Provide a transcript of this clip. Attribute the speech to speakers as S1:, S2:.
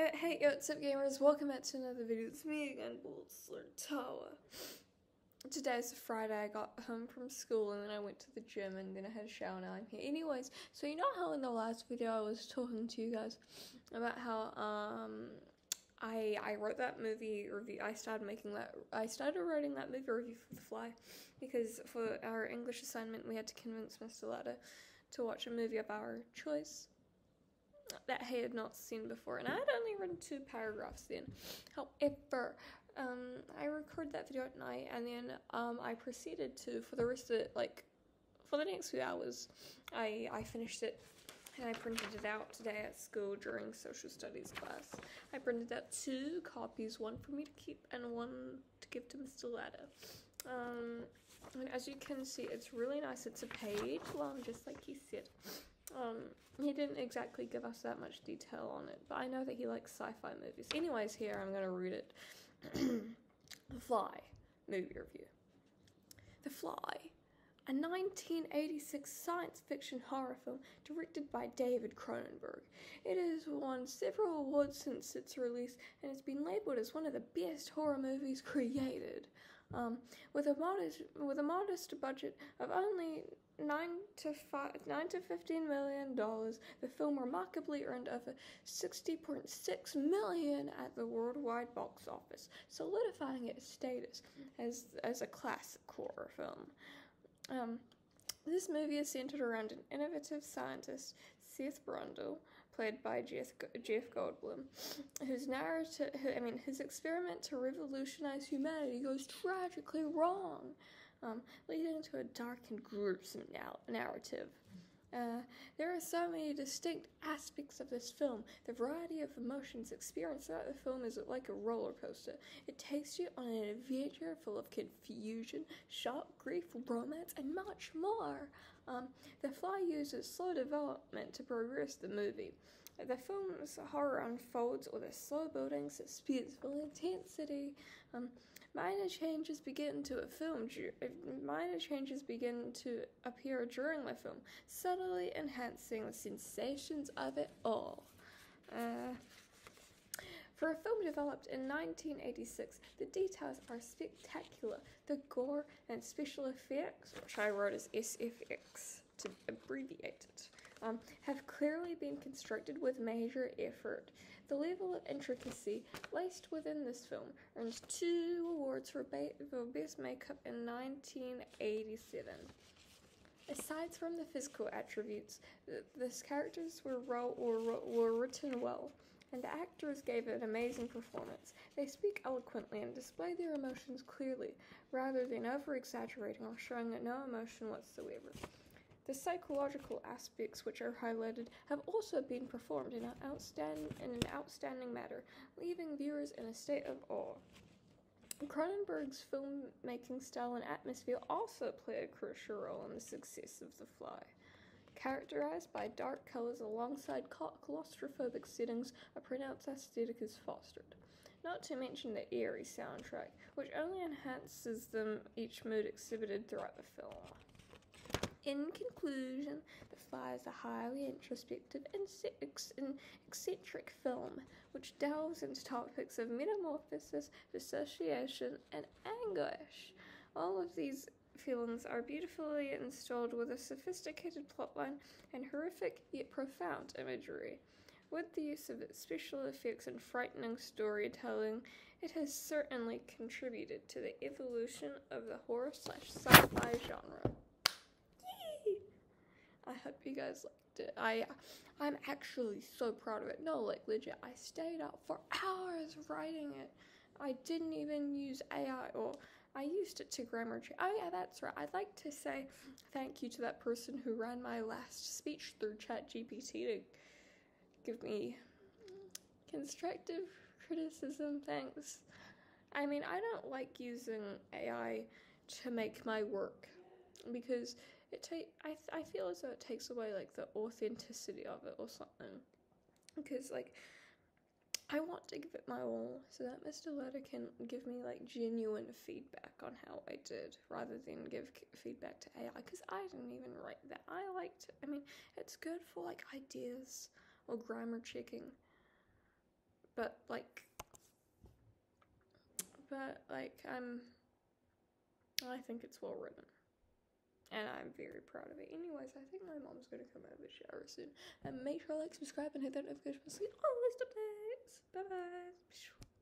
S1: Hey, what's up gamers? Welcome back to another video. It's me again, Boltzler Tawa. Today's a Friday, I got home from school and then I went to the gym and then I had a shower now I'm here. Anyways, so you know how in the last video I was talking to you guys about how um I I wrote that movie review I started making that I started writing that movie review for The Fly because for our English assignment we had to convince Mr. Ladder to watch a movie of our choice that he had not seen before, and I had only written two paragraphs then. However, um, I recorded that video at night, and then um, I proceeded to for the rest of it, like for the next few hours, I I finished it. And I printed it out today at school during social studies class. I printed out two copies, one for me to keep and one to give to Mr. Ladder. Um, and as you can see, it's really nice. It's a page long, just like he said. Um, he didn't exactly give us that much detail on it, but I know that he likes sci-fi movies. Anyways, here I'm gonna read it. the Fly movie review. The Fly, a 1986 science fiction horror film directed by David Cronenberg. It has won several awards since its release and has been labeled as one of the best horror movies created. Um, with a modest with a modest budget of only nine to five, nine to fifteen million dollars, the film remarkably earned over sixty point six million at the worldwide box office, solidifying its status as as a classic horror film. Um, this movie is centered around an innovative scientist, Seth Brundle, played by Jeff, Jeff Goldblum, whose narrative, I mean, his experiment to revolutionize humanity goes tragically wrong, um, leading to a dark and gruesome narrative. Uh, there are so many distinct aspects of this film. The variety of emotions experienced throughout the film is like a roller coaster. It takes you on an adventure full of confusion, shock, grief, romance, and much more. Um, the Fly uses slow development to progress the movie. The film's horror unfolds with a slow building, suspenseful intensity. Um, minor changes begin to a film. Minor changes begin to appear during the film, subtly enhancing the sensations of it all. Uh, for a film developed in 1986, the details are spectacular. The gore and special effects, which I wrote as SFX to abbreviate it, um, have clearly been constructed with major effort. The level of intricacy laced within this film earns two awards for, Makeup in 1987. Aside from the physical attributes, th- these characters were, ro- were, were written well and the actors gave an amazing performance. They speak eloquently and display their emotions clearly, rather than over exaggerating or showing no emotion whatsoever. The psychological aspects which are highlighted have also been performed in an in an outstanding manner, leaving viewers in a state of awe. Cronenberg's filmmaking style and atmosphere also play a crucial role in the success of The Fly characterized by dark colors alongside claustrophobic settings, a pronounced aesthetic is fostered. Not to mention the eerie soundtrack, which only enhances them each mood exhibited throughout the film. In conclusion, The Fly is a highly introspective and eccentric film which delves into topics of metamorphosis, dissociation, and anguish. All of these feelings are beautifully installed with a sophisticated plotline and horrific yet profound imagery. With the use of special effects and frightening storytelling, it has certainly contributed to the evolution of the horror slash sci-fi genre. Hope you guys liked it. I I'm actually so proud of it. No, like legit, I stayed up for hours writing it. I didn't even use AI or I used it to grammar check. Oh yeah, that's right. I'd like to say thank you to that person who ran my last speech through ChatGPT to give me constructive criticism. Thanks. I mean, I don't like using AI to make my work because it take I I feel as though it takes away like the authenticity of it or something. Because like I want to give it my all so that Mr. Letter can give me like genuine feedback on how I did rather than give feedback to AI because I didn't even write that. I liked I mean, it's good for like ideas or grammar checking. but like, but like I'm, I think it's well written. And I'm very proud of it. Anyways, I think my mom's gonna come over shower soon. And make sure to like, subscribe, and hit that notification bell so you list updates. Bye bye.